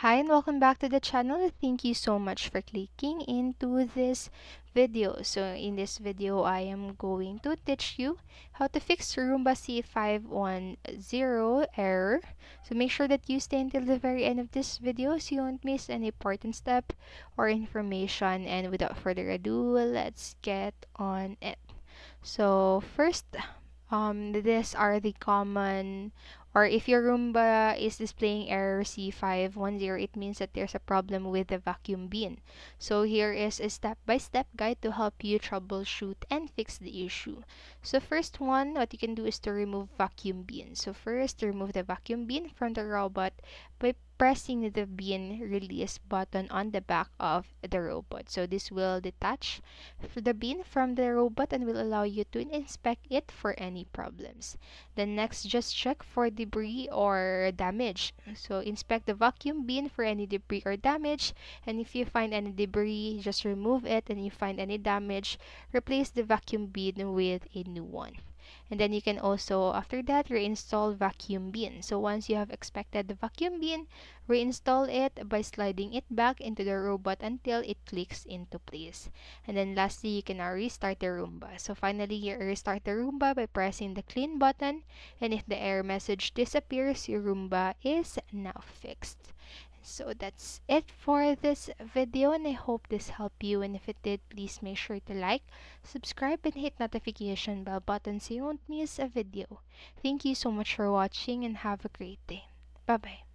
Hi and welcome back to the channel. Thank you so much for clicking into this video. So in this video, I am going to teach you how to fix Roomba C510 error. So make sure that you stay until the very end of this video so you won't miss any important step or information. And without further ado, let's get on it. So first, um, these are the common or if your Roomba is displaying error C510, it means that there's a problem with the vacuum bin. So here is a step-by-step -step guide to help you troubleshoot and fix the issue. So first one, what you can do is to remove vacuum bin. So first, remove the vacuum bin from the robot by pressing the bin release button on the back of the robot. So this will detach the bin from the robot and will allow you to inspect it for any problems. Then next, just check for debris or damage. So inspect the vacuum bin for any debris or damage and if you find any debris, just remove it and if you find any damage, replace the vacuum bin with a new one and then you can also after that reinstall vacuum bin. So once you have expected the vacuum bin reinstall it by sliding it back into the robot until it clicks into place. And then lastly you can now restart the Roomba. So finally you restart the Roomba by pressing the clean button. And if the error message disappears your Roomba is now fixed so that's it for this video and I hope this helped you and if it did please make sure to like, subscribe and hit notification bell button so you won't miss a video. Thank you so much for watching and have a great day. Bye bye.